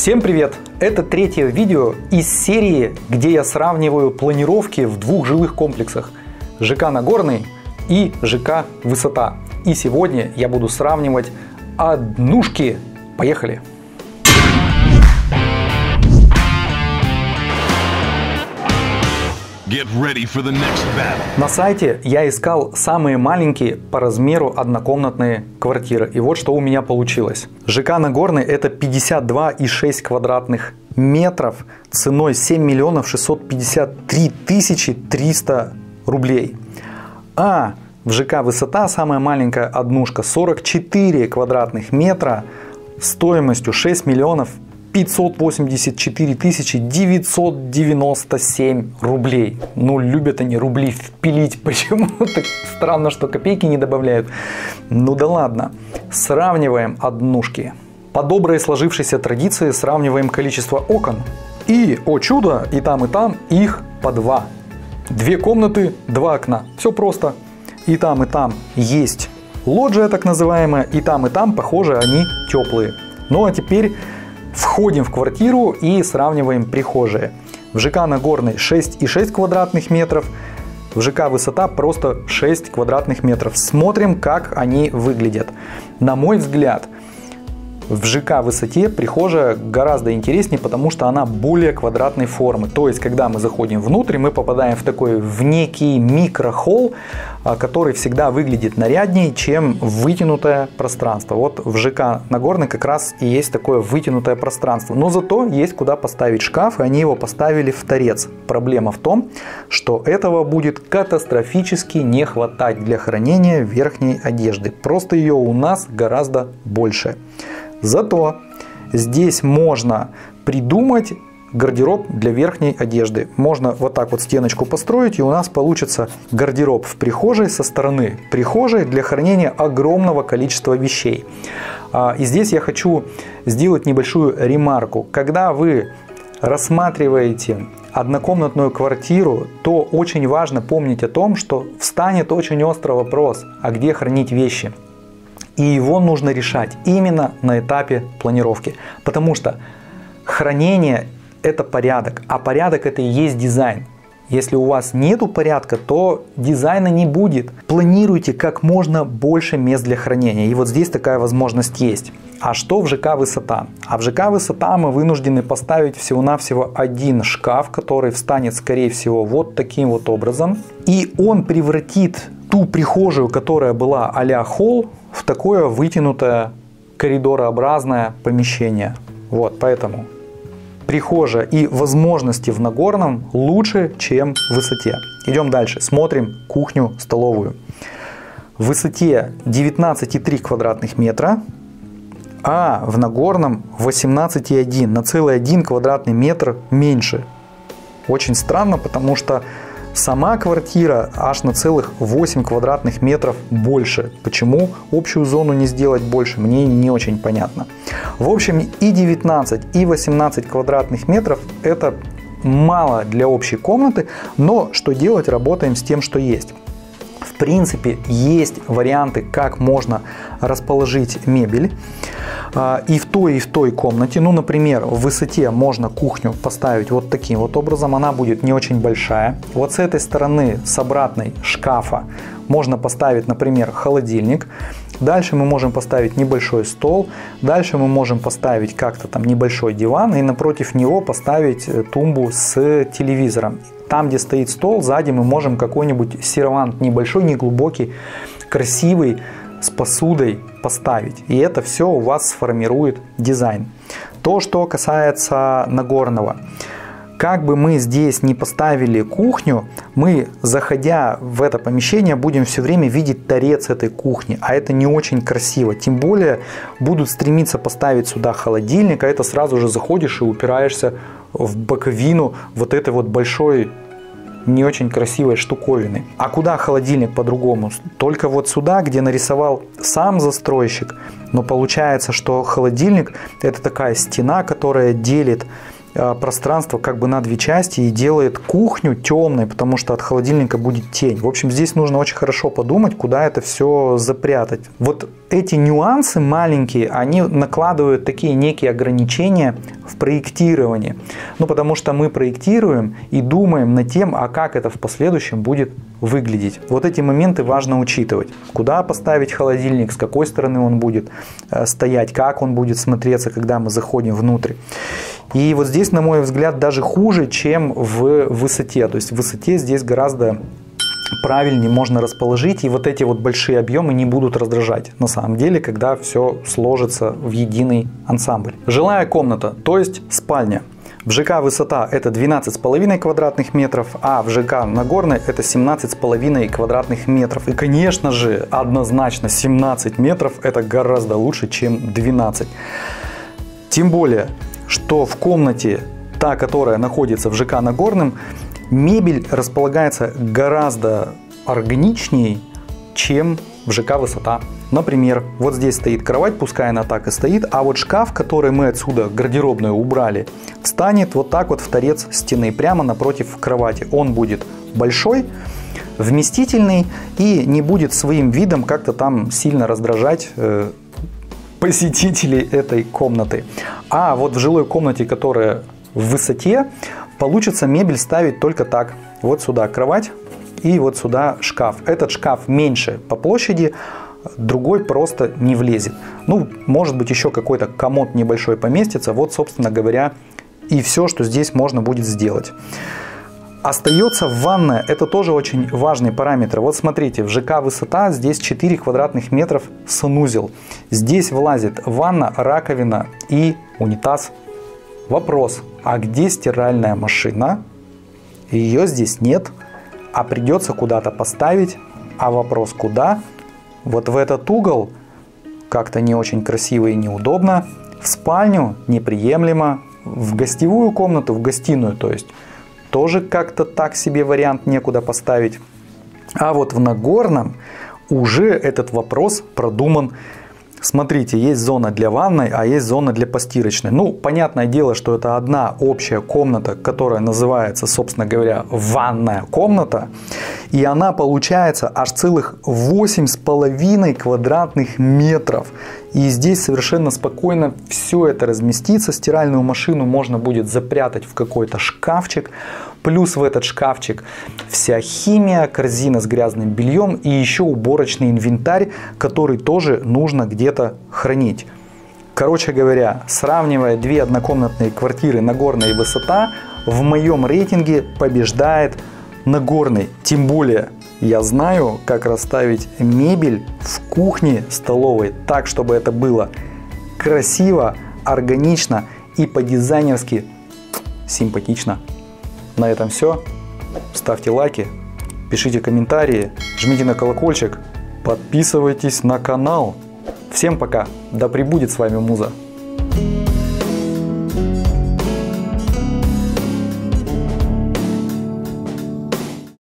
Всем привет! Это третье видео из серии, где я сравниваю планировки в двух жилых комплексах ЖК Нагорный и ЖК Высота. И сегодня я буду сравнивать однушки. Поехали! Get ready for the next battle. На сайте я искал самые маленькие по размеру однокомнатные квартиры. И вот что у меня получилось. ЖК Нагорный это 52,6 квадратных метров ценой 7 миллионов 653 тысячи 300 рублей. А в ЖК Высота самая маленькая однушка 44 квадратных метра стоимостью 6 миллионов 584 997 рублей. Ну, любят они рубли впилить. Почему так странно, что копейки не добавляют? Ну да ладно. Сравниваем однушки. По доброй сложившейся традиции сравниваем количество окон. И, о чудо, и там, и там их по два. Две комнаты, два окна. Все просто. И там, и там есть лоджия так называемая. И там, и там, похоже, они теплые. Ну а теперь Входим в квартиру и сравниваем прихожие. В ЖК Нагорный 6,6 квадратных метров, в ЖК Высота просто 6 квадратных метров. Смотрим, как они выглядят. На мой взгляд, в ЖК высоте прихожая гораздо интереснее, потому что она более квадратной формы. То есть, когда мы заходим внутрь, мы попадаем в такой в некий микрохолл, который всегда выглядит наряднее, чем вытянутое пространство. Вот в ЖК Нагорный как раз и есть такое вытянутое пространство. Но зато есть куда поставить шкаф, и они его поставили в торец. Проблема в том, что этого будет катастрофически не хватать для хранения верхней одежды. Просто ее у нас гораздо больше. Зато здесь можно придумать гардероб для верхней одежды. Можно вот так вот стеночку построить, и у нас получится гардероб в прихожей со стороны прихожей для хранения огромного количества вещей. А, и здесь я хочу сделать небольшую ремарку. Когда вы рассматриваете однокомнатную квартиру, то очень важно помнить о том, что встанет очень острый вопрос, а где хранить вещи? И его нужно решать именно на этапе планировки. Потому что хранение – это порядок, а порядок – это и есть дизайн. Если у вас нету порядка, то дизайна не будет. Планируйте как можно больше мест для хранения. И вот здесь такая возможность есть. А что в ЖК «Высота»? А в ЖК «Высота» мы вынуждены поставить всего-навсего один шкаф, который встанет, скорее всего, вот таким вот образом. И он превратит ту прихожую, которая была а-ля холл, в такое вытянутое коридорообразное помещение. Вот, поэтому прихожая и возможности в Нагорном лучше, чем в высоте. Идем дальше, смотрим кухню-столовую. В высоте 19,3 квадратных метра, а в Нагорном 18,1, на целый 1 квадратный метр меньше. Очень странно, потому что Сама квартира аж на целых 8 квадратных метров больше. Почему общую зону не сделать больше, мне не очень понятно. В общем, и 19, и 18 квадратных метров это мало для общей комнаты, но что делать, работаем с тем, что есть. В принципе, есть варианты, как можно расположить мебель. А, и в той, и в той комнате. Ну, например, в высоте можно кухню поставить вот таким вот образом. Она будет не очень большая. Вот с этой стороны, с обратной шкафа, можно поставить, например, холодильник. Дальше мы можем поставить небольшой стол. Дальше мы можем поставить как-то там небольшой диван. И напротив него поставить э, тумбу с телевизором. Там, где стоит стол, сзади мы можем какой-нибудь сервант небольшой, неглубокий, красивый, с посудой поставить. И это все у вас сформирует дизайн. То, что касается Нагорного. Как бы мы здесь не поставили кухню, мы, заходя в это помещение, будем все время видеть торец этой кухни, а это не очень красиво. Тем более будут стремиться поставить сюда холодильник, а это сразу же заходишь и упираешься в боковину вот этой вот большой не очень красивой штуковины. А куда холодильник по-другому? Только вот сюда, где нарисовал сам застройщик. Но получается, что холодильник это такая стена, которая делит пространство как бы на две части и делает кухню темной, потому что от холодильника будет тень. В общем, здесь нужно очень хорошо подумать, куда это все запрятать. Вот эти нюансы маленькие, они накладывают такие некие ограничения в проектировании. Ну, потому что мы проектируем и думаем над тем, а как это в последующем будет выглядеть. Вот эти моменты важно учитывать. Куда поставить холодильник, с какой стороны он будет э, стоять, как он будет смотреться, когда мы заходим внутрь. И вот здесь, на мой взгляд, даже хуже, чем в высоте. То есть в высоте здесь гораздо правильнее можно расположить, и вот эти вот большие объемы не будут раздражать на самом деле, когда все сложится в единый ансамбль. Жилая комната, то есть спальня. В ЖК высота это 12,5 квадратных метров, а в ЖК Нагорной это 17,5 квадратных метров. И конечно же, однозначно 17 метров это гораздо лучше, чем 12. Тем более, что в комнате, та, которая находится в ЖК Нагорным, мебель располагается гораздо органичнее, чем в ЖК «Высота». Например, вот здесь стоит кровать, пускай она так и стоит, а вот шкаф, который мы отсюда гардеробную убрали, встанет вот так вот в торец стены, прямо напротив кровати. Он будет большой, вместительный и не будет своим видом как-то там сильно раздражать э, посетителей этой комнаты. А вот в жилой комнате, которая в высоте, получится мебель ставить только так. Вот сюда кровать и вот сюда шкаф. Этот шкаф меньше по площади, другой просто не влезет. Ну, может быть, еще какой-то комод небольшой поместится. Вот, собственно говоря, и все, что здесь можно будет сделать. Остается ванная, это тоже очень важный параметр. Вот смотрите, в ЖК высота, здесь 4 квадратных метров санузел. Здесь влазит ванна, раковина и унитаз. Вопрос, а где стиральная машина? Ее здесь нет, а придется куда-то поставить. А вопрос куда? Вот в этот угол как-то не очень красиво и неудобно. В спальню неприемлемо. В гостевую комнату, в гостиную, то есть тоже как-то так себе вариант некуда поставить. А вот в Нагорном уже этот вопрос продуман Смотрите, есть зона для ванной, а есть зона для постирочной. Ну, понятное дело, что это одна общая комната, которая называется, собственно говоря, ванная комната. И она получается аж целых 8,5 квадратных метров. И здесь совершенно спокойно все это разместится. Стиральную машину можно будет запрятать в какой-то шкафчик. Плюс в этот шкафчик вся химия, корзина с грязным бельем и еще уборочный инвентарь, который тоже нужно где-то хранить. Короче говоря, сравнивая две однокомнатные квартиры Нагорная и Высота, в моем рейтинге побеждает Нагорный. Тем более, я знаю, как расставить мебель в кухне столовой так, чтобы это было красиво, органично и по-дизайнерски симпатично. На этом все. Ставьте лайки, пишите комментарии, жмите на колокольчик, подписывайтесь на канал. Всем пока, да пребудет с вами Муза.